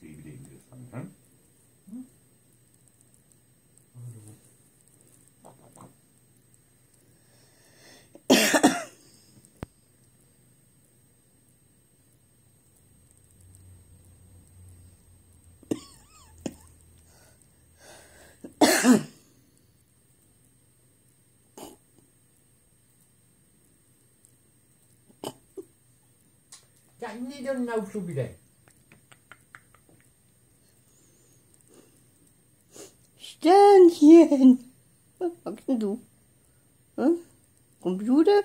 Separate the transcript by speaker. Speaker 1: 대입이 돼 있는데 사면은 응?
Speaker 2: 짠니전 나우숲이래.
Speaker 3: hier hin? Was machst denn du? Hm? Computer?